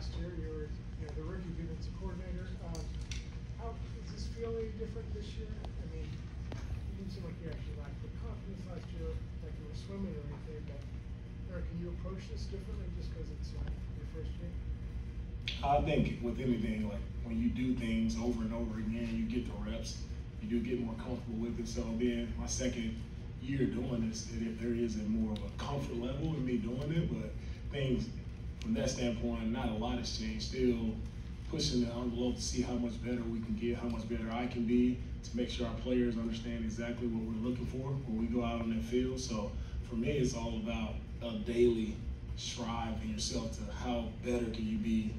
last year. You were you know, the rookie defensive coordinator. Um, how does this feel any different this year? I mean, you didn't seem like you actually lacked the confidence last year, like you were swimming or anything. But Eric, can you approach this differently just because it's uh, your first year? I think with anything, like when you do things over and over again, you get the reps. You do get more comfortable with it. So then my second year doing this, there is a more of a comfort level in me doing it. But things from that standpoint, not a lot has changed. Still pushing the envelope to see how much better we can get, how much better I can be, to make sure our players understand exactly what we're looking for when we go out on that field. So for me, it's all about a daily strive in yourself to how better can you be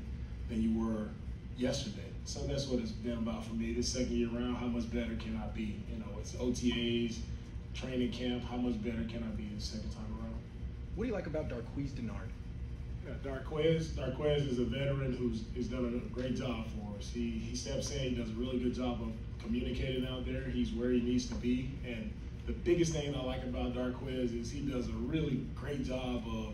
than you were yesterday. So that's what it's been about for me. This second year around, how much better can I be? You know, it's OTAs, training camp. How much better can I be the second time around? What do you like about Darqueze Dennard? Yeah, Darqueze, Darqueze is a veteran who's, who's done a great job for us. He, he steps in, does a really good job of communicating out there. He's where he needs to be. And the biggest thing I like about Darqueze is he does a really great job of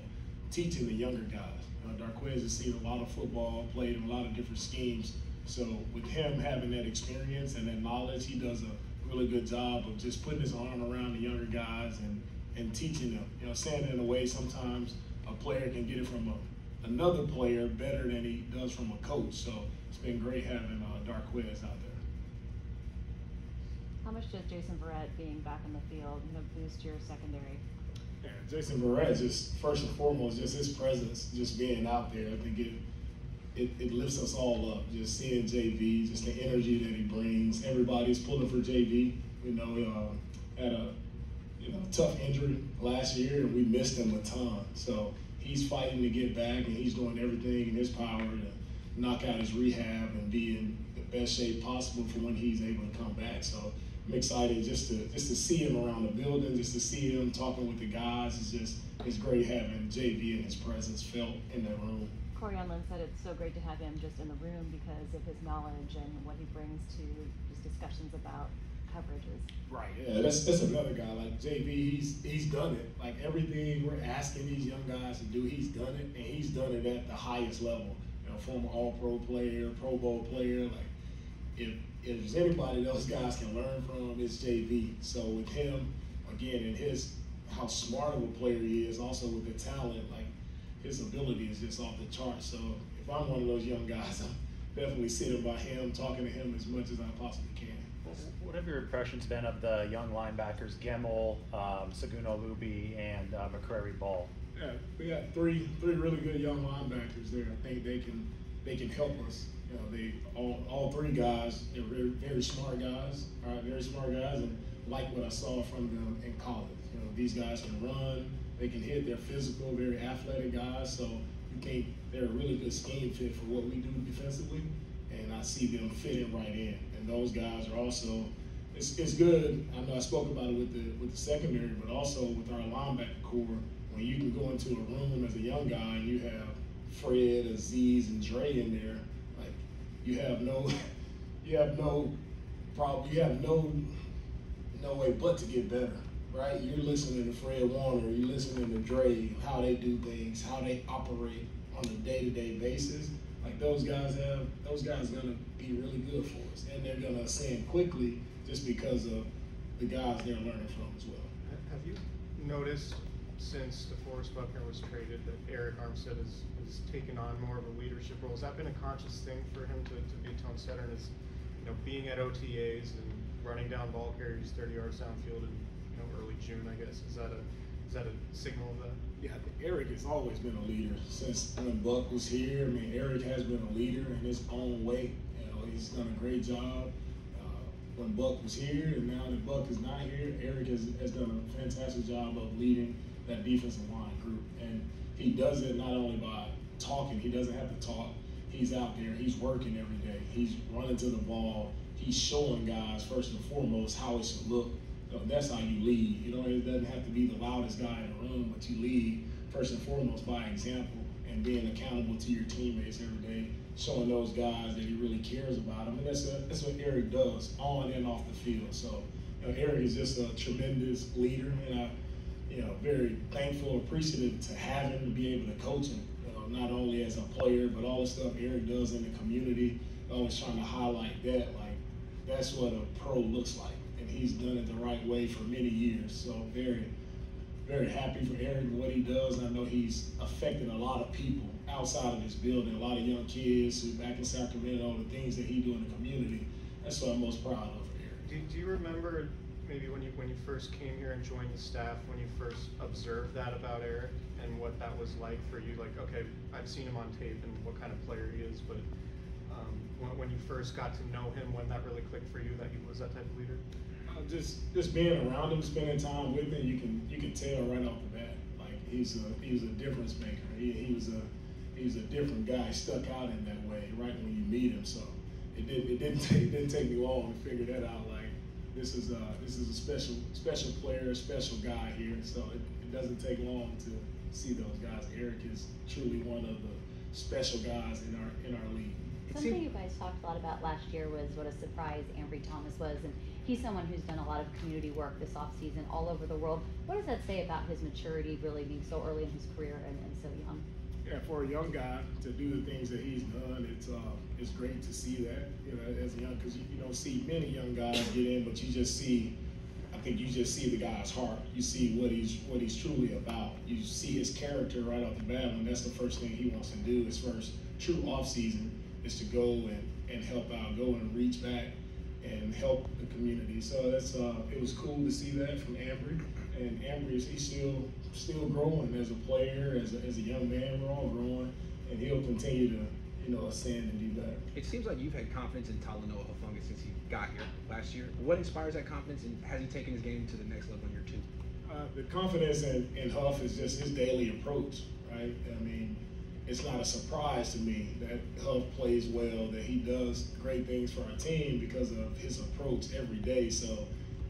teaching the younger guys. Uh, Darqueze has seen a lot of football, played in a lot of different schemes. So with him having that experience and that knowledge, he does a really good job of just putting his arm around the younger guys and, and teaching them. You know, saying it in a way sometimes a player can get it from a, another player better than he does from a coach. So it's been great having uh, Darqueze out there. How much does Jason Verrett being back in the field you know, boost your secondary? Yeah, Jason Verrett, just first and foremost, just his presence, just being out there, I think it, it, it lifts us all up. Just seeing JV, just the energy that he brings. Everybody's pulling for JV. You know, uh, had a you know tough injury last year, and we missed him a ton. So he's fighting to get back, and he's doing everything in his power to knock out his rehab and be in the best shape possible for when he's able to come back. So I'm excited just to just to see him around the building, just to see him talking with the guys. It's just it's great having JV and his presence felt in that room. Cory Undlin said it's so great to have him just in the room because of his knowledge and what he brings to just discussions about coverages. Right. Yeah, that's that's another guy like JV. He's he's done it. Like everything we're asking these young guys to do, he's done it, and he's done it at the highest level. You know, former All-Pro player, Pro Bowl player. Like if if there's anybody those guys can learn from, it's JV. So with him, again, and his how smart of a player he is, also with the talent, like his ability is just off the charts. So if I'm one of those young guys, I'm definitely sitting by him, talking to him as much as I possibly can. What have your impressions been of the young linebackers, Gemmel, um, Segun Olubi, and uh, McCrary Ball? Yeah, we got three three really good young linebackers there. I think they can they can help us. You know, they all all three guys, they're very very smart guys. All right, very smart guys, and like what I saw from them in college. You know, these guys can run, they can hit, they're physical, very athletic guys. So you can't. They're a really good scheme fit for what we do defensively, and I see them fitting right in. And those guys are also. It's, it's good. I know I spoke about it with the with the secondary, but also with our linebacker corps. When you can go into a room as a young guy and you have Fred, Azeez, and Dre in there, like you have no, you have no problem. You have no no way but to get better, right? You're listening to Fred Warner, you're listening to Dre, how they do things, how they operate on a day-to-day basis. Like those guys have, those guys gonna be really good for us, and they're gonna ascend quickly just because of the guys they're learning from as well. Have you noticed since DeForest Buckner was traded that Arik Armstead has, has taken on more of a leadership role? Has that been a conscious thing for him to, to be a tone setter and is, you know, being at OTAs and running down ball carriers 30 yards downfield in you know early June, I guess. Is that a is that a signal of that? Yeah, Arik has always been a leader since when Buck was here. I mean, Arik has been a leader in his own way. You know, he's done a great job uh, when Buck was here, and now that Buck is not here, Arik has, has done a fantastic job of leading that defensive line group. And he does it not only by talking; he doesn't have to talk. He's out there. He's working every day. He's running to the ball he's showing guys first and foremost how it should look. That's how you lead. You know, it doesn't have to be the loudest guy in the room, but you lead first and foremost by example and being accountable to your teammates every day, showing those guys that he really cares about them. And that's a, that's what Arik does on and off the field. So, you know, Arik is just a tremendous leader, and I, you know, very thankful, appreciative to have him to be able to coach him. You know, not only as a player, but all the stuff Arik does in the community. Always trying to highlight that. Like, that's what a pro looks like. He's done it the right way for many years. So, very, very happy for Arik and what he does. I know he's affected a lot of people outside of this building, a lot of young kids who back in Sacramento, the things that he do in the community. That's what I'm most proud of for Arik. Do, do you remember maybe when you when you first came here and joined the staff, when you first observed that about Arik and what that was like for you? Like, okay, I've seen him on tape and what kind of player he is, but um, when, when you first got to know him, when that really clicked for you that he was that type of leader? Just just being around him, spending time with him, you can you can tell right off the bat. Like he's a he's a difference maker. He, he was a he was a different guy, stuck out in that way right when you meet him. So it didn't it didn't take, it didn't take me long to figure that out. Like this is a this is a special special player, special guy here. So it, it doesn't take long to see those guys. Arik is truly one of the special guys in our in our league. Something you guys talked a lot about last year was what a surprise Ambry Thomas was, and he's someone who's done a lot of community work this offseason all over the world. What does that say about his maturity, really being so early in his career and, and so young? Yeah, for a young guy to do the things that he's done, it's uh, it's great to see that. You know, as a young, because you, you don't see many young guys get in, but you just see. I think you just see the guy's heart. You see what he's what he's truly about. You see his character right off the bat, and that's the first thing he wants to do. His first true off season is to go and, and help out, go and reach back and help the community. So that's uh, it was cool to see that from Ambry. And Ambry is he's still still growing as a player, as a, as a young man. We're all growing, and he'll continue to you know ascend and do better. It seems like you've had confidence in Talanoa Hufanga since he got here last year. What inspires that confidence, and has he taken his game to the next level in year two? Uh, the confidence in, in Huff is just his daily approach, right? I mean, it's not a surprise to me that Huff plays well, that he does great things for our team because of his approach every day. So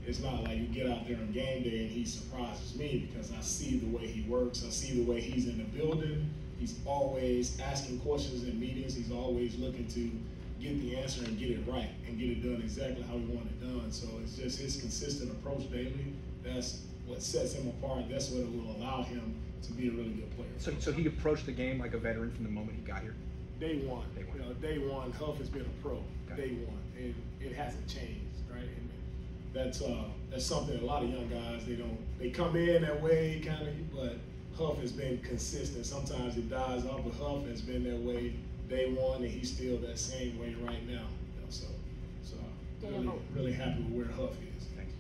it's not like you get out there on game day and he surprises me because I see the way he works. I see the way he's in the building. He's always asking questions in meetings. He's always looking to get the answer and get it right and get it done exactly how we want it done. So it's just his consistent approach daily. That's what sets him apart. That's what will allow him to be a really good player. So, so he approached the game like a veteran from the moment he got here. Day one, Day one. you know, day one, Huff has been a pro. Got it. Day one, and it hasn't changed, right? And that's uh, that's something a lot of young guys they don't they come in that way kind of, but Huff has been consistent. Sometimes it dies off, but Huff has been that way day one, and he's still that same way right now. You know, so, so really, really happy with where Huff is.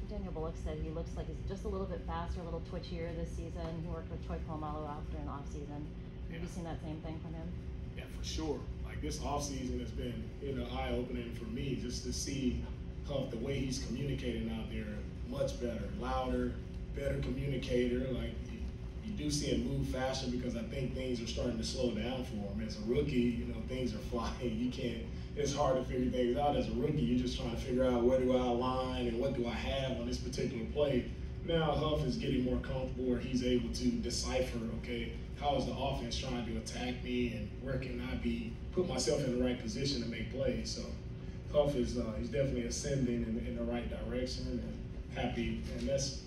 Daniel Bullock said he looks like he's just a little bit faster, a little twitchier this season. He worked with Troy Polamalu out during the offseason. Have you seen that same thing from him? Yeah, for sure. Like this offseason has been, you know, eye opening for me just to see Huff the way he's communicating out there, much better, louder, better communicator. Like you, you do see him move faster because I think things are starting to slow down for him. As a rookie, you know, things are flying. You can't. It's hard to figure things out as a rookie. You're just trying to figure out where do I align and what do I have on this particular play. Now Huff is getting more comfortable where he's able to decipher, okay, how is the offense trying to attack me and where can I be put myself in the right position to make plays. So Huff is uh, he's definitely ascending in, in the right direction and happy and that's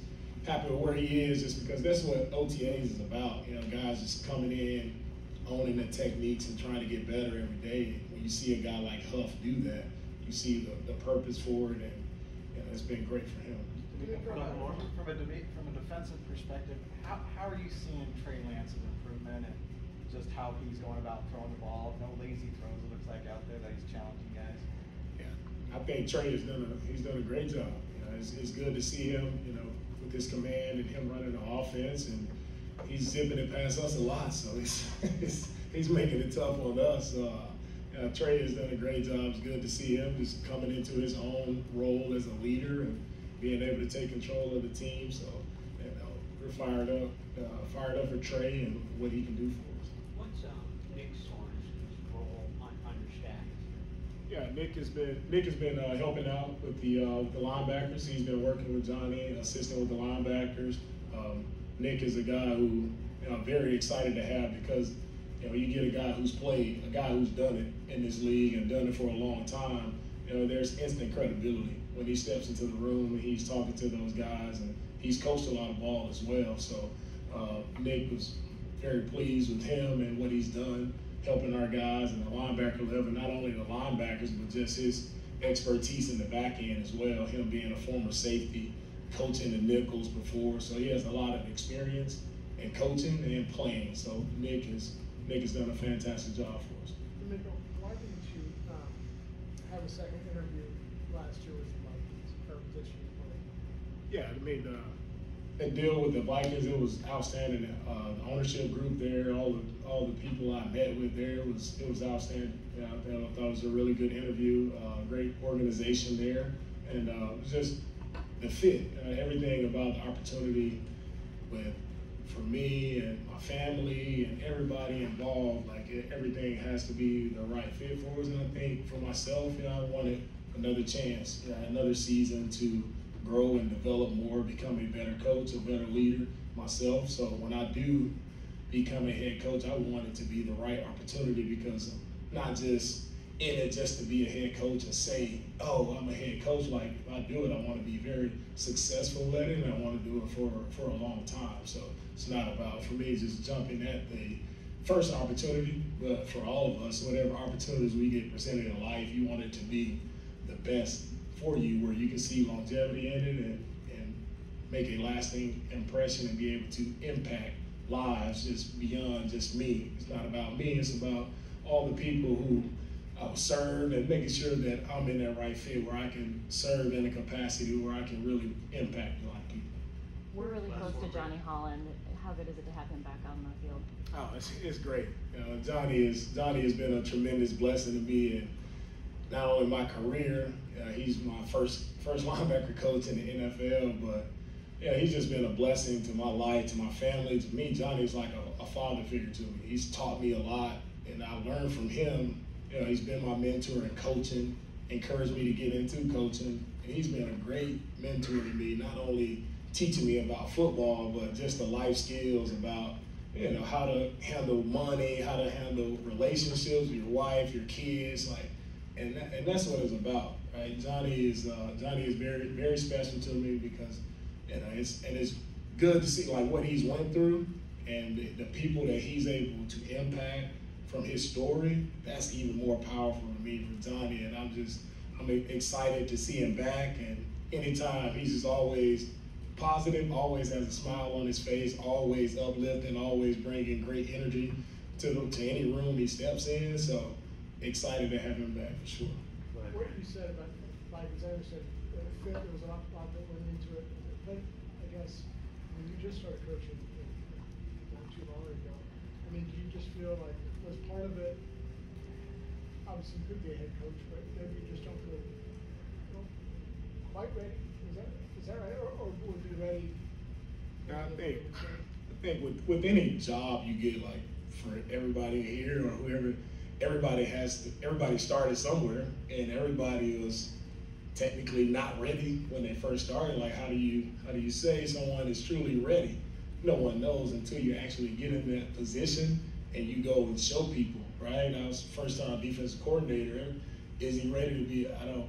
happy with where he is just because that's what OTAs is about. You know, guys just coming in, owning the techniques and trying to get better every day. When you see a guy like Huff do that, you see the, the purpose for it and you know, it's been great for him. From a, from a, from a defensive perspective, how, how are you seeing Trey Lance's improvement and just how he's going about throwing the ball? No lazy throws, it looks like out there that he's challenging guys. Yeah, I think Trey has done a he's done a great job. You know, it's, it's good to see him. You know, with his command and him running the offense, and he's zipping it past us a lot. So he's he's, he's making it tough on us. Uh, uh, Trey has done a great job. It's good to see him just coming into his own role as a leader and being able to take control of the team. So you know, we're fired up, uh, fired up for Trey and what he can do for us. What's um, Nick Sorensen's role on, staff? Yeah, Nick has been Nick has been uh, helping out with the uh, the linebackers. He's been working with Johnny, assisting with the linebackers. Um, Nick is a guy who you know, I'm very excited to have because you know you get a guy who's played, a guy who's done it in this league and done it for a long time. You know, there's instant credibility when he steps into the room and he's talking to those guys, and he's coached a lot of ball as well. So uh, Nick was very pleased with him and what he's done, helping our guys and the linebacker level, not only the linebackers, but just his expertise in the back end as well. Him being a former safety, coaching the nickels before, so he has a lot of experience in coaching and playing. So Nick has Nick has done a fantastic job for us. Nico, why didn't you, um, have a second interview last year with the Vikings, or this year? Yeah, I mean, uh, that deal with the Vikings, it was outstanding. Uh, the ownership group there, all the all the people I met with there was it was outstanding. Yeah, I thought it was a really good interview. Uh, great organization there, and uh, it was just the fit, uh, everything about the opportunity with for me and my family and everybody involved. Like it, everything has to be the right fit for us. And I think for myself, you know, I wanted another chance, you know, another season to grow and develop more, become a better coach, a better leader myself. So when I do become a head coach, I want it to be the right opportunity because not just in it just to be a head coach and say, oh, I'm a head coach. Like if I do it, I want to be very successful at it and I want to do it for, for a long time. So it's not about, for me, just jumping at the first opportunity, but for all of us, whatever opportunities we get presented in life, you want it to be the best for you where you can see longevity in it and, and make a lasting impression and be able to impact lives just beyond just me. It's not about me, it's about all the people who uh, serve and making sure that I'm in that right fit where I can serve in a capacity where I can really impact a lot of people. We're really close to Johnny Holland. How good is it to have him back on the field? Oh, it's, it's great. You know, Johnny is Johnny has been a tremendous blessing to me, and not only my career. Uh, he's my first first linebacker coach in the NFL, but yeah, he's just been a blessing to my life, to my family, to me. Johnny's like a, a father figure to me. He's taught me a lot, and I learned from him. You know, he's been my mentor in coaching, encouraged me to get into coaching, and he's been a great mentor to me. Not only teaching me about football, but just the life skills about you know how to handle money, how to handle relationships with your wife, your kids, like, and that, and that's what it's about, right? Johnny is uh, Johnny is very very special to me because you know it's and it's good to see like what he's went through and the, the people that he's able to impact from his story. That's even more powerful to me for Johnny, and I'm just I'm excited to see him back. And anytime he's just always positive, always has a smile on his face, always uplifting, always bringing great energy to to any room he steps in. So excited to have him back for sure. What you said about I understand, uh, fit, was a lot, that went into it, but I guess, when you just started coaching, not too long ago, I mean, do you just feel like, was part of it, obviously could be a head coach, but maybe you just don't feel, quite ready, is that, is that right, or, or would be ready? I think I think with with any job you get like for everybody here or whoever, everybody has to, everybody started somewhere and everybody was technically not ready when they first started. Like how do you how do you say someone is truly ready? No one knows until you actually get in that position and you go and show people, right? I was first time defensive coordinator. Is he ready to be? I don't.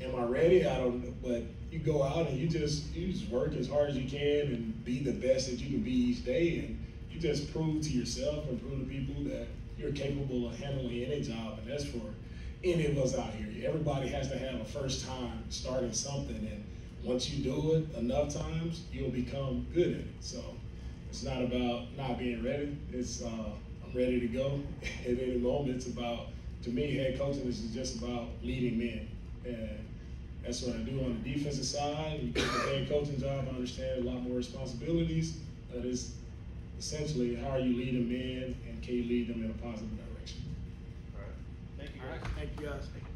Am I ready? I don't know. But you go out and you just you just work as hard as you can and be the best that you can be each day, and you just prove to yourself and prove to people that you're capable of handling any job, and that's for any of us out here. Everybody has to have a first time starting something, and once you do it enough times, you'll become good at it. So it's not about not being ready. It's uh, I'm ready to go at any moment. It's about to me, head coaching is just about leading men, and that's what I do on the defensive side. You get the head coaching job, I understand a lot more responsibilities, but it's essentially how are you leading men and can you lead them in a positive direction? All right. Thank you. All right. Thank you guys.